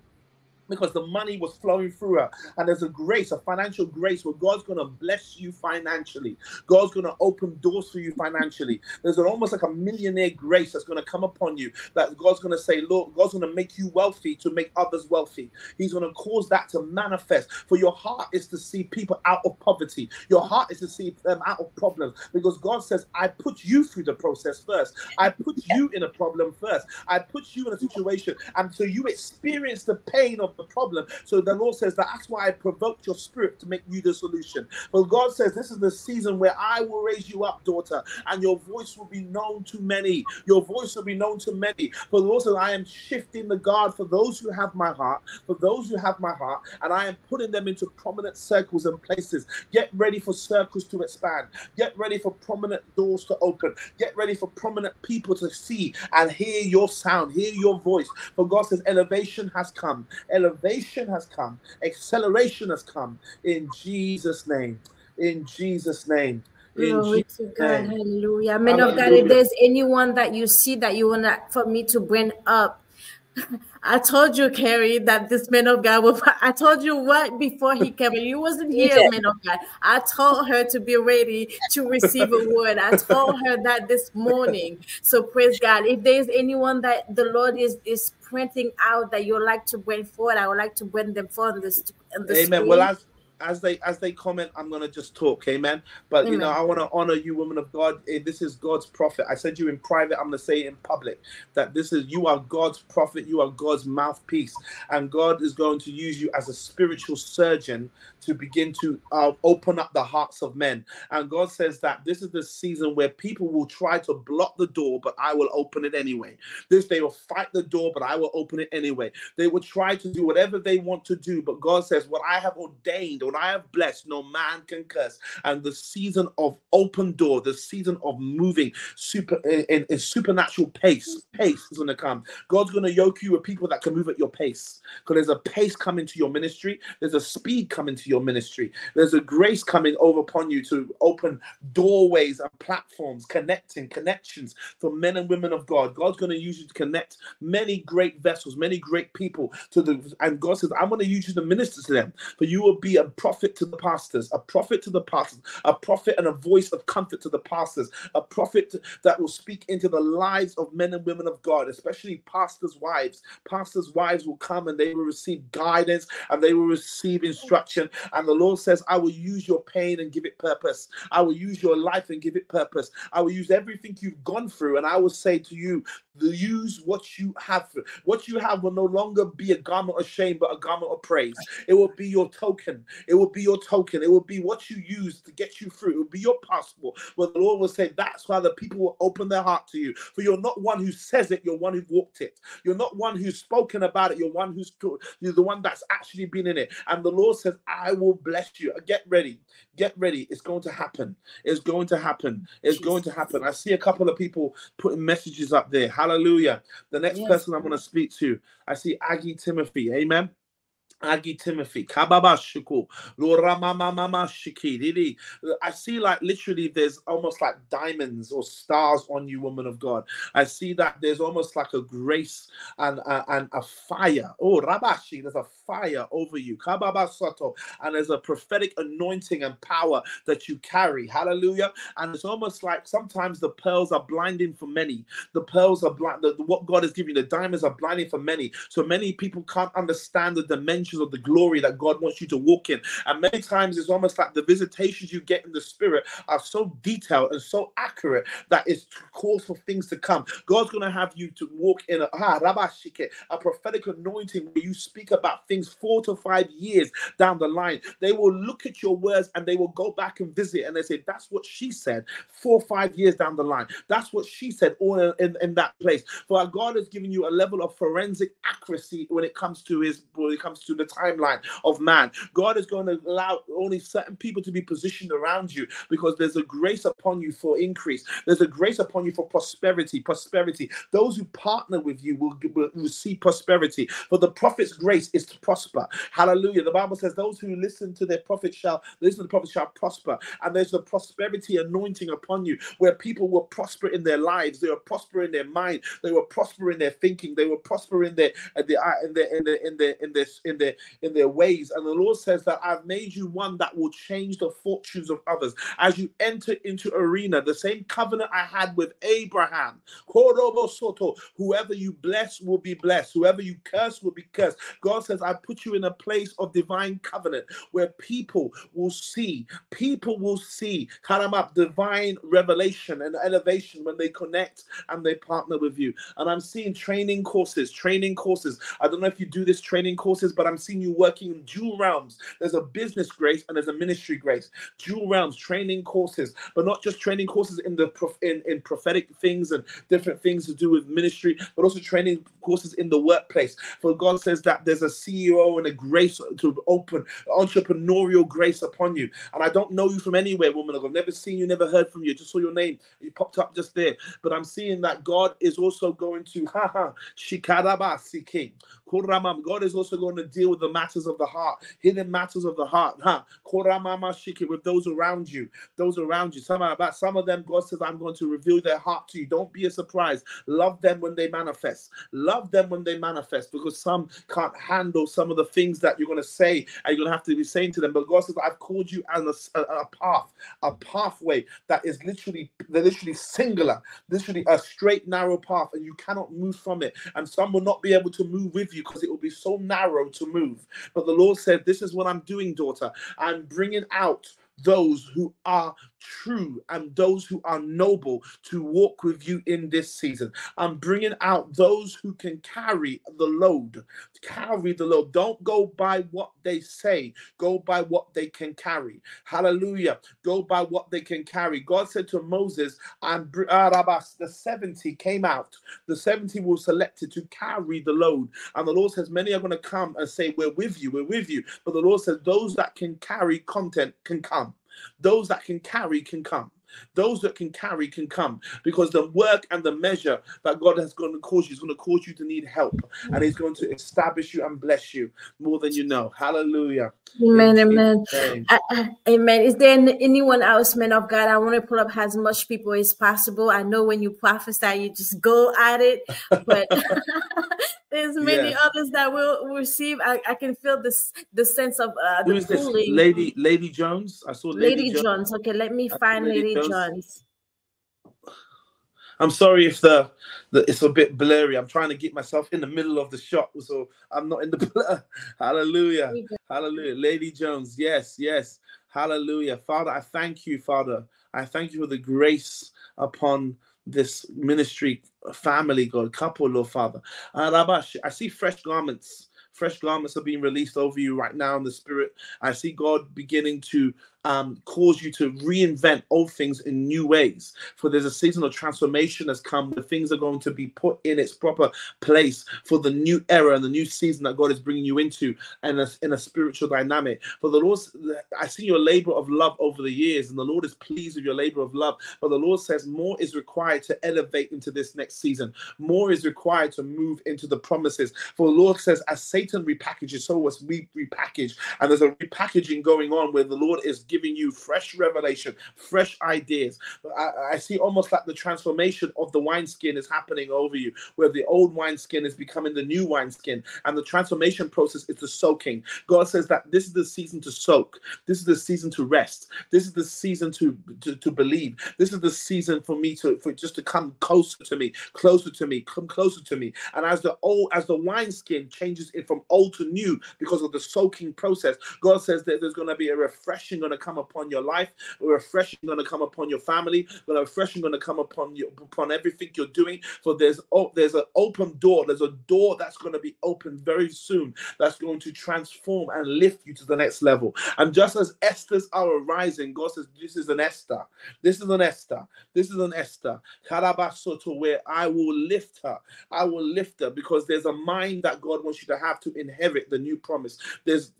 because the money was flowing through her. And there's a grace, a financial grace where God's going to bless you financially. God's going to open doors for you financially. There's an, almost like a millionaire grace that's going to come upon you that God's going to say, Lord, God's going to make you wealthy to make others wealthy. He's going to cause that to manifest. For your heart is to see people out of poverty. Your heart is to see them out of problems because God says, I put you through the process first. I put you in a problem first. I put you in a situation. And so you experience the pain of the problem. So the Lord says that that's why I provoked your spirit to make you the solution. But God says this is the season where I will raise you up, daughter, and your voice will be known to many. Your voice will be known to many. But the Lord says, I am shifting the guard for those who have my heart, for those who have my heart, and I am putting them into prominent circles and places. Get ready for circles to expand. Get ready for prominent doors to open. Get ready for prominent people to see and hear your sound, hear your voice. For God says, elevation has come. Has come. Acceleration has come in Jesus' name. In Jesus' name. In Glory Jesus' to God. Hallelujah. Men of God, if there's anyone that you see that you want for me to bring up, I told you, Carrie, that this man of God will. I told you what before he came. You wasn't here, man of God. I told her to be ready to receive a word. I told her that this morning. So praise God. If there's anyone that the Lord is is printing out that you'd like to bring forward, I would like to bring them forward on the, on the Amen. screen. Well, as as they as they comment, I'm gonna just talk. Amen. But you know, I want to honor you, woman of God. Eh, This is God's prophet. I said you in private. I'm gonna say it in public that this is you are God's prophet. You are God's mouthpiece, and God is going to use you as a spiritual surgeon to begin to uh, open up the hearts of men. And God says that this is the season where people will try to block the door, but I will open it anyway. This they will fight the door, but I will open it anyway. They will try to do whatever they want to do, but God says, What I have ordained, I have blessed, no man can curse. And the season of open door, the season of moving super in, in supernatural pace, pace is going to come. God's going to yoke you with people that can move at your pace. Because there's a pace coming to your ministry, there's a speed coming to your ministry, there's a grace coming over upon you to open doorways and platforms, connecting connections for men and women of God. God's going to use you to connect many great vessels, many great people to the and God says, I'm going to use you to minister to them. For you will be a prophet to the pastors, a prophet to the pastors, a prophet and a voice of comfort to the pastors, a prophet that will speak into the lives of men and women of God, especially pastors' wives. Pastors' wives will come and they will receive guidance and they will receive instruction. And the Lord says, I will use your pain and give it purpose. I will use your life and give it purpose. I will use everything you've gone through, and I will say to you, use what you have. What you have will no longer be a garment of shame, but a garment of praise. It will be your token. It will be your token. It will be what you use to get you through. It will be your passport. Where the Lord will say, That's why the people will open their heart to you. For you're not one who says it, you're one who walked it. You're not one who's spoken about it, you're one who's you're the one that's actually been in it. And the Lord says, I will bless you. Uh, get ready. Get ready. It's going to happen. It's going to happen. It's going to happen. I see a couple of people putting messages up there. Hallelujah. The next Yes. person I'm going to speak to, I see Aggie Timothy. Amen. Aggie Timothy, Kababashiku, Lora Mama Mama Shiki. I see like literally there's almost like diamonds or stars on you, woman of God. I see that there's almost like a grace and uh, and a fire. Oh, Rabashi, there's a fire over you, and there's a prophetic anointing and power that you carry. Hallelujah. And it's almost like sometimes the pearls are blinding for many. The pearls are blind. The, what God has given you, the diamonds are blinding for many. So many people can't understand the dimensions of the glory that God wants you to walk in. And many times it's almost like the visitations you get in the spirit are so detailed and so accurate that it's calls for things to come. God's going to have you to walk in a, ah, a prophetic anointing where you speak about things four to five years down the line. They will look at your words and they will go back and visit and they say, That's what she said four or five years down the line. That's what she said all in, in, in that place. For God has given you a level of forensic accuracy when it comes to his when it comes to the timeline of man. God is going to allow only certain people to be positioned around you because there's a grace upon you for increase. There's a grace upon you for prosperity. Prosperity. Those who partner with you will, will receive prosperity. For the prophet's grace is to prosper. Hallelujah. The Bible says those who listen to their prophet shall listen to the prophet shall prosper. And there's the prosperity anointing upon you where people will prosper in their lives. They will prosper in their mind. They will prosper in their thinking. They will prosper in their uh, in their uh, in their in their in their in their in their, in their ways. And the Lord says that I've made you one that will change the fortunes of others as you enter into arena. The same covenant I had with Abraham. Soto. Whoever you bless will be blessed. Whoever you curse will be cursed. God says, I put you in a place of divine covenant where people will see, people will see Karamap divine revelation and elevation when they connect and they partner with you. And I'm seeing training courses, training courses. I don't know if you do this training courses, but I'm seeing you working in dual realms. There's a business grace and there's a ministry grace. Dual realms, training courses, but not just training courses in the in, in prophetic things and different things to do with ministry, but also training courses in the workplace. For God says that there's a CEO and a grace to open entrepreneurial grace upon you. And I don't know you from anywhere, woman. I've never seen you, never heard from you. Just saw your name. You popped up just there. But I'm seeing that God is also going to, haha, shikarabasi king. God is also going to deal with the matters of the heart, hidden matters of the heart. Huh? With those around you, those around you. Some about some of them, God says, I'm going to reveal their heart to you. Don't be a surprise. Love them when they manifest. Love them when they manifest because some can't handle some of the things that you're going to say and you're going to have to be saying to them. But God says, I've called you as a, a, path, a pathway that is literally, literally singular, literally a straight, narrow path, and you cannot move from it. And some will not be able to move with you because it will be so narrow to move. But the Lord said, This is what I'm doing, daughter. I'm bringing out those who are true and those who are noble to walk with you in this season. I'm bringing out those who can carry the load. Carry the load. Don't go by what they say, go by what they can carry. Hallelujah. Go by what they can carry. God said to Moses, and ah, the 70 came out. The 70 were selected to carry the load. And the Lord says, Many are going to come and say, We're with you, we're with you. But the Lord says, Those that can carry content can come. Those that can carry can come. Those that can carry can come because the work and the measure that God has going to cause you is going to cause you to need help and He's going to establish you and bless you more than you know. Hallelujah. Amen. Amen. Uh, uh, amen. Is there anyone else, men of God? I want to pull up as much people as possible. I know when you prophesy, you just go at it, but there's many yeah. others that will receive. I, I can feel this the sense of uh, the Who is this? Lady Lady Jones. I saw Lady, Lady Jones. Jones. Okay, let me find Lady, Lady Jones. Jones. I'm sorry if the, the it's a bit blurry. I'm trying to get myself in the middle of the shot, so I'm not in the blur. Hallelujah. Hallelujah. Lady Jones. Yes, yes. Hallelujah. Father, I thank you, Father. I thank you for the grace upon this ministry family, God, couple, Lord Father. Ah, Rabash. I see fresh garments. Fresh garments are being released over you right now in the spirit. I see God beginning to um, cause you to reinvent old things in new ways. For there's a season of transformation has come. The things are going to be put in its proper place for the new era and the new season that God is bringing you into, and in, in a spiritual dynamic. For the Lord, I see your labor of love over the years, and the Lord is pleased with your labor of love. But the Lord says more is required to elevate into this next season. More is required to move into the promises. For the Lord says, as Satan repackages, so was we repackaged, and there's a repackaging going on where the Lord is giving giving you fresh revelation, fresh ideas. I, I, see almost like the transformation of the wineskin is happening over you, where the old wineskin is becoming the new wineskin, and the transformation process is the soaking. God says that this is the season to soak, this is the season to rest, this is the season to to, to believe, this is the season for me to for just to come closer to me, closer to me, come closer to me. And as the old as the wineskin changes it from old to new because of the soaking process, God says that there's going to be a refreshing going to come upon your life. A refreshing going to come upon your family. A refreshing going to come upon you upon everything you're doing. For there's oh, there's an open door. There's a door that's going to be opened very soon. That's going to transform and lift you to the next level. And just as Esther's are arising, God says, "This is an Esther. This is an Esther. This is an Esther." Karabasoto, where I will lift her. I will lift her because there's a mind that God wants you to have to inherit the new promise. There's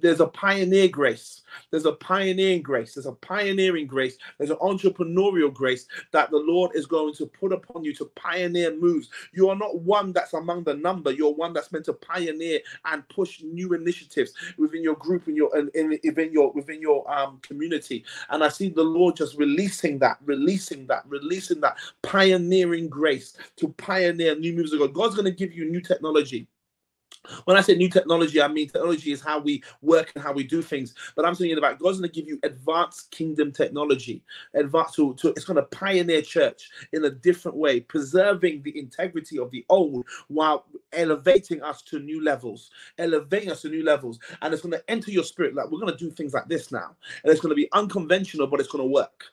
there's a pioneer grace. There's a pioneering grace. There's a pioneering grace. There's an entrepreneurial grace that the Lord is going to put upon you to pioneer moves. You are not one that's among the number. You're one that's meant to pioneer and push new initiatives within your group and your and in, within your within your um community. And I see the Lord just releasing that, releasing that, releasing that pioneering grace to pioneer new moves of God. God's going to give you new technology. When I say new technology, I mean technology is how we work and how we do things. But I'm saying about God's going to give you advanced kingdom technology. Advanced to, to it's going to pioneer church in a different way, preserving the integrity of the old while elevating us to new levels, elevating us to new levels. And it's going to enter your spirit like we're going to do things like this now, and it's going to be unconventional, but it's going to work.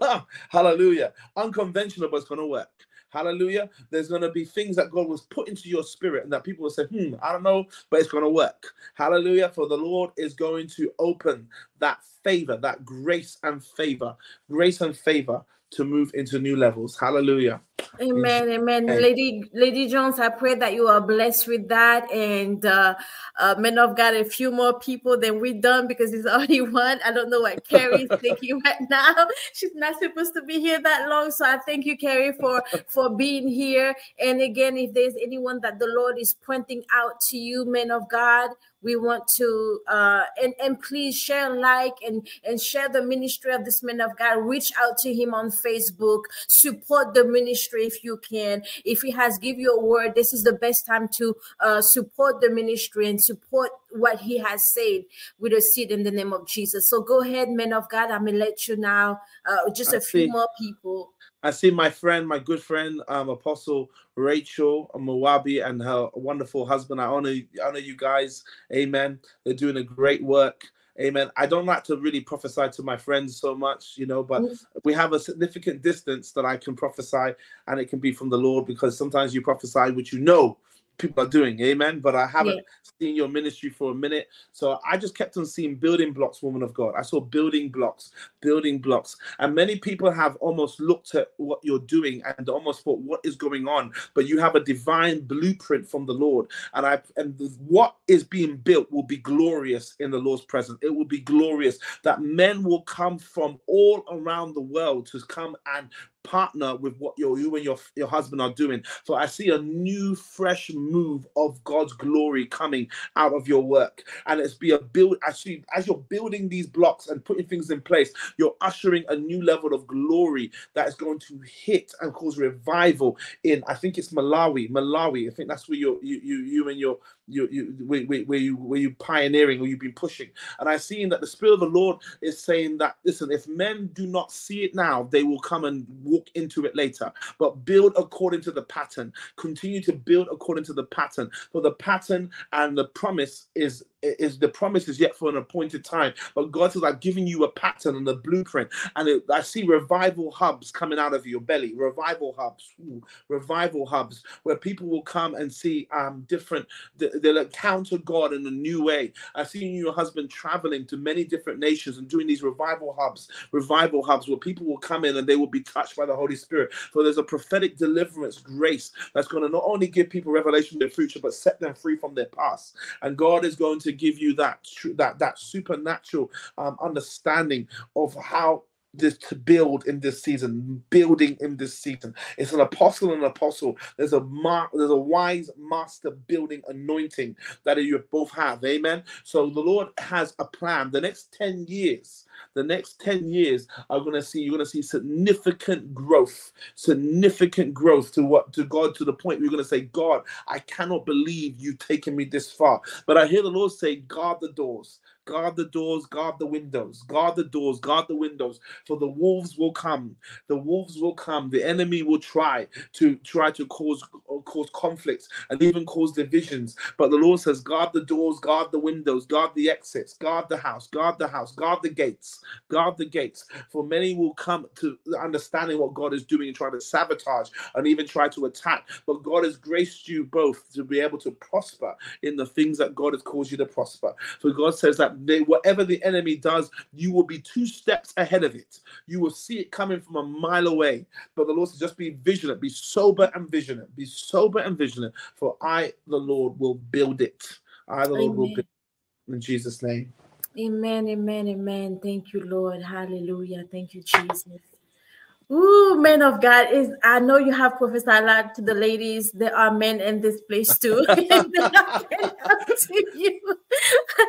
Hallelujah! Unconventional, but it's going to work. Hallelujah. There's going to be things that God was put into your spirit and that people will say, hmm, I don't know, but it's going to work. Hallelujah. For the Lord is going to open that favor, that grace and favor, grace and favor to move into new levels. Hallelujah. Amen, amen. Lady Lady Jones, I pray that you are blessed with that. And uh, uh men of God, a few more people than we done because it's only one. I don't know what Carrie's thinking right now. She's not supposed to be here that long. So I thank you, Carrie, for for being here. And again, if there's anyone that the Lord is pointing out to you, men of God, we want to uh, and and please share like and and share the ministry of this man of god. Reach out to him on facebook. Support the ministry if you can. If he has give you a word this is the best time to uh, support the ministry and support what he has said with a seed in the name of jesus. So go ahead man of god. I'm gonna let you now uh, just a few more people I see my friend, my good friend, um, Apostle Rachel Mwabi and her wonderful husband. I honor, honor you guys. Amen. They're doing a great work. Amen. I don't like to really prophesy to my friends so much, you know, but we have a significant distance that I can prophesy, and it can be from the Lord because sometimes you prophesy which you know people are doing. Amen. But I haven't yeah. seen your ministry for a minute. So I just kept on seeing building blocks, woman of God. I saw building blocks, building blocks. And many people have almost looked at what you're doing and almost thought, what is going on? But you have a divine blueprint from the Lord. And I and what is being built will be glorious in the Lord's presence. It will be glorious that men will come from all around the world to come and partner with what your you and your your husband are doing. So I see a new, fresh move of God's glory coming out of your work, and it's be a build. Actually, as you're building these blocks and putting things in place, you're ushering a new level of glory that is going to hit and cause revival in. I think it's Malawi. Malawi. I think that's where you you you you and your you you where, where you where you pioneering or you've been pushing. And I've seen that the Spirit of the Lord is saying that listen, if men do not see it now, they will come and into it later. But build according to the pattern. Continue to build according to the pattern. For the pattern and the promise is is the promise is yet for an appointed time. But God says, I've given you a pattern and a blueprint. And it, I see revival hubs coming out of your belly, revival hubs, ooh, revival hubs, where people will come and see um different, they'll encounter God in a new way. I've seen your husband traveling to many different nations and doing these revival hubs, revival hubs where people will come in and they will be touched by the Holy Spirit. For there's a prophetic deliverance grace that's going to not only give people revelation of their future, but set them free from their past. And God is going to give you that that that supernatural um, understanding of how this to build in this season, building in this season. It's an apostle and an apostle. There's a there's a wise master building anointing that you both have. Amen. So the Lord has a plan. The next 10 years, the next 10 years are going to see you're going to see significant growth significant growth to what to god to the point we're going to say god i cannot believe you've taken me this far but i hear the lord say guard the doors guard the doors, guard the windows, guard the doors, guard the windows, for the wolves will come. The wolves will come. The enemy will try to try to cause cause conflicts and even cause divisions. But the Lord says, guard the doors, guard the windows, guard the exits, guard the house, guard the house, guard the gates, guard the gates. For many will come to understanding what God is doing and try to sabotage and even try to attack. But God has graced you both to be able to prosper in the things that God has caused you to prosper. For God says that they, whatever the enemy does, you will be two steps ahead of it. You will see it coming from a mile away. But the Lord says, just be vigilant, be sober and vigilant, be sober and vigilant, for I, the Lord, will build it. I, the Lord, will build it. In Jesus' name. Amen, amen, amen. Thank you, Lord. Hallelujah. Thank you, Jesus. Ooh, men of God is I know you have prophesied a lot to the ladies. There are men in this place too. to you.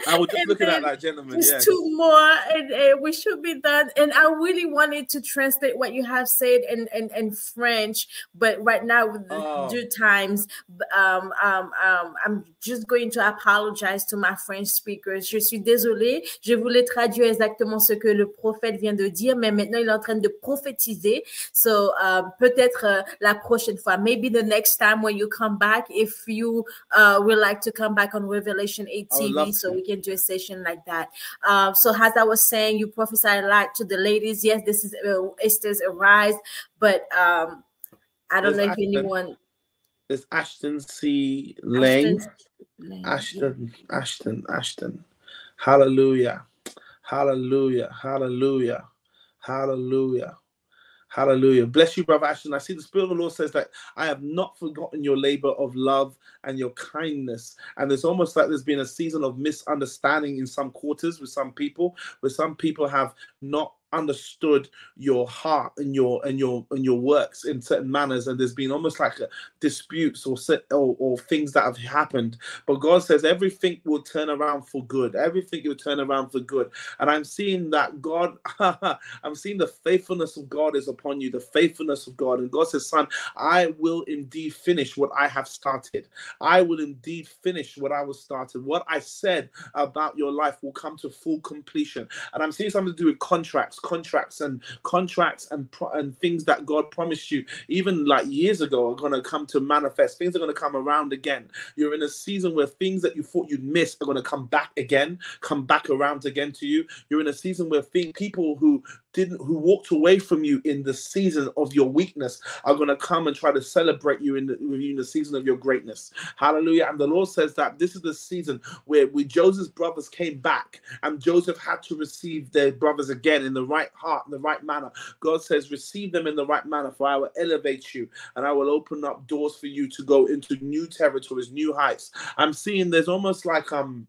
I was just looking at that gentleman. Just two more, and, and, we should be done. And I really wanted to translate what you have said in, in, in French, but right now with the oh. due times, um, um, um, I'm just going to apologize to my French speakers. Je suis désolée. Je voulais traduire exactement ce que le prophète vient de dire, mais maintenant il est en train de prophétiser So um, peut-être uh, la prochaine fois, maybe the next time when you come back, if you uh, would like to come back on Revelation 8 TV, so we can do a session like that. Um, so as I was saying, you prophesy a lot to the ladies. Yes, this is uh, Esther's arise, but um, I don't There's know if Ashton. anyone. There's Ashton C. Lane. Ashton, Ashton, Ashton. Hallelujah. Hallelujah. Hallelujah. Hallelujah. Hallelujah. Bless you, Brother Ashton. I see the Spirit of the Lord says that I have not forgotten your labor of love and your kindness. And it's almost like there's been a season of misunderstanding in some quarters with some people, where some people have not understood your heart and your and your and your works in certain manners and there's been almost like disputes or, or or things that have happened. But god says everything will turn around for good. Everything will turn around for good. And i'm seeing that god i'm seeing the faithfulness of god is upon you the faithfulness of god. And god says son i will indeed finish what i have started. I will indeed finish what i was started. What i said about your life will come to full completion. And i'm seeing something to do with contracts contracts and contracts and and things that God promised you even like years ago are going to come to manifest. Things are going to come around again. You're in a season where things that you thought you'd miss are going to come back again, come back around again to you. You're in a season where things, people who didn't who walked away from you in the season of your weakness are going to come and try to celebrate you in the, in the season of your greatness. Hallelujah. And the Lord says that this is the season where we Joseph's brothers came back and Joseph had to receive their brothers again in the right heart, in the right manner. God says, receive them in the right manner, for I will elevate you and I will open up doors for you to go into new territories, new heights. I'm seeing there's almost like um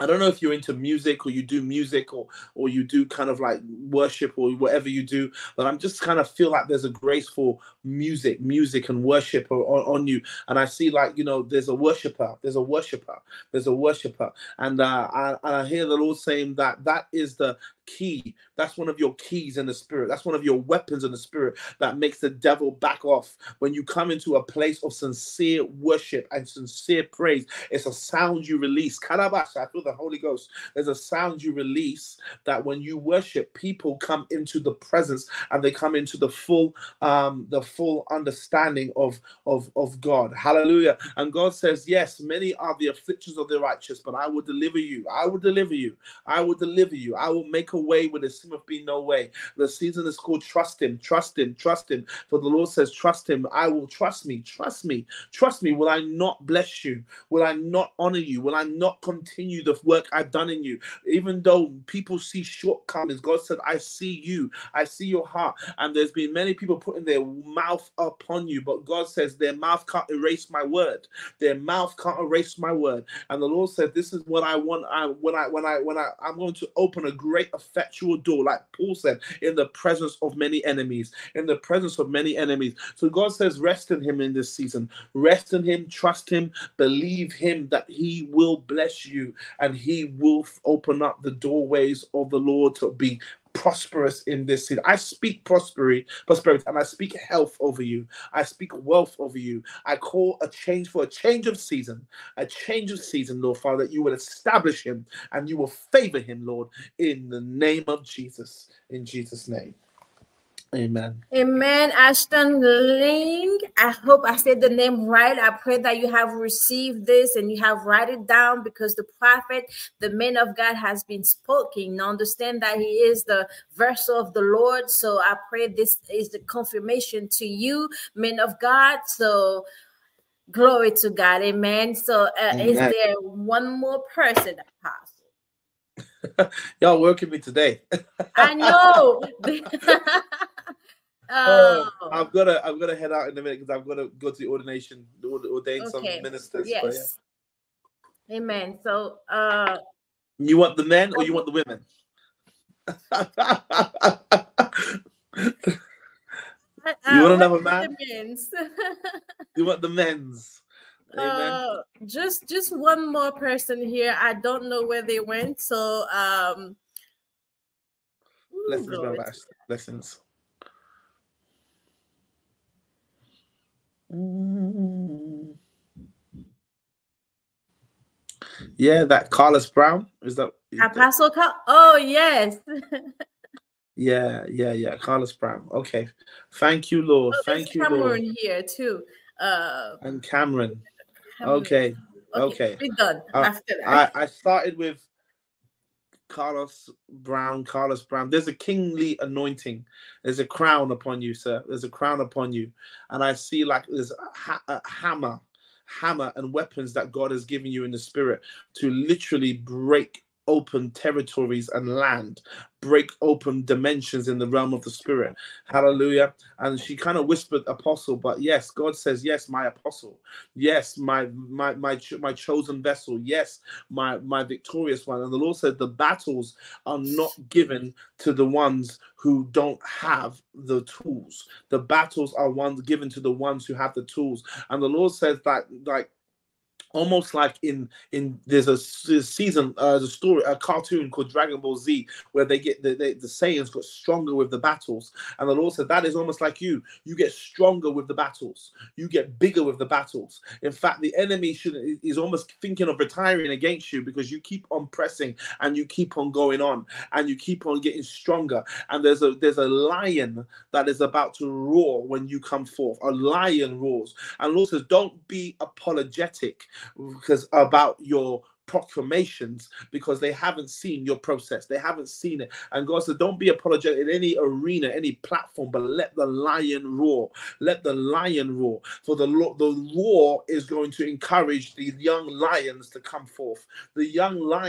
I don't know if you're into music or you do music or or you do kind of like worship or whatever you do, but I'm just kind of feel like there's a graceful music, music and worship on, on you. And I see like you know there's a worshiper, there's a worshiper, there's a worshiper, and uh, I, I hear the Lord saying that that is the key. That's one of your keys in the spirit. That's one of your weapons in the spirit that makes the devil back off. When you come into a place of sincere worship and sincere praise, it's a sound you release. Karabash, I feel the Holy Ghost. There's a sound you release that when you worship, people come into the presence and they come into the full, um, the full understanding of, of, of God. Hallelujah. And God says, Yes, many are the afflictions of the righteous, but I will deliver you. I will deliver you. I will deliver you. I will make a way where there seems to be no way. The season is called trust him, trust him, trust him. For the Lord says, trust him. I will trust me, trust me, trust me. Will I not bless you? Will I not honor you? Will I not continue the work I've done in you? Even though people see shortcomings, God said, I see you, I see your heart. And there's been many people putting their mouth upon you, but God says their mouth can't erase my word. Their mouth can't erase my word. And the Lord said, This is what I want. I when I when I when I I'm going to open a great effectual door, like Paul said, in the presence of many enemies, in the presence of many enemies. So God says, rest in Him in this season. Rest in Him, trust Him, believe Him that He will bless you and He will open up the doorways of the Lord to be prosperous in this season. I speak prosperity, prosperity, and I speak health over you. I speak wealth over you. I call a change for a change of season, a change of season, Lord Father, that you will establish him and you will favor him, Lord, in the name of Jesus. In Jesus' name. Amen. Amen. Ashton Ling. I hope I said the name right. I pray that you have received this and you have write it down because the prophet, the man of God, has been spoken. Now understand that he is the vessel of the Lord. So I pray this is the confirmation to you, men of God. So glory to God. Amen. So uh, Amen. is there one more person, Apostle? Y'all working me today. I know. Oh, oh, I've got to I've got to head out in a minute because I've got to go to the ordination, ordain okay. some ministers. Yes. Yeah. Amen. So, uh, you want the men or you want the women? you want another man? you want the men's? Amen. Uh, just just one more person here. I don't know where they went. So um lessons, lessons. Yeah, that Carlos Brown is that Apostle? Oh yes. yeah, yeah, yeah. Carlos Brown. Okay. Thank you, Lord. Oh, Thank you, Cameron Lord. here too. Uh and Cameron. Cameron. Okay. Okay. okay. done uh, after that. I, I started with Carlos Brown, Carlos Brown. There's a kingly anointing. There's a crown upon you, sir. There's a crown upon you. And I see like there's a, ha- a hammer, hammer and weapons that God has given you in the spirit to literally break open territories and land, break open dimensions in the realm of the spirit. Hallelujah. And she kind of whispered apostle, but yes, God says, yes, my apostle. Yes, my my my my chosen vessel. Yes, my my victorious one. And the Lord said the battles are not given to the ones who don't have the tools. The battles are ones given to the ones who have the tools. And the Lord says that like almost like in in there's a, season uh the story a cartoon called dragon ball z where they get the, the the saiyans got stronger with the battles. And the lord said that is almost like you. You get stronger with the battles. You get bigger with the battles. In fact the enemy should is almost thinking of retiring against you because you keep on pressing and you keep on going on and you keep on getting stronger. And there's a there's a lion that is about to roar when you come forth. A lion roars. And lord says don't be apologetic because about your proclamations because they haven't seen your process they haven't seen it. And god said don't be apologetic in any arena any platform but let the lion roar. Let the lion roar for the the roar is going to encourage the young lions to come forth. The young lion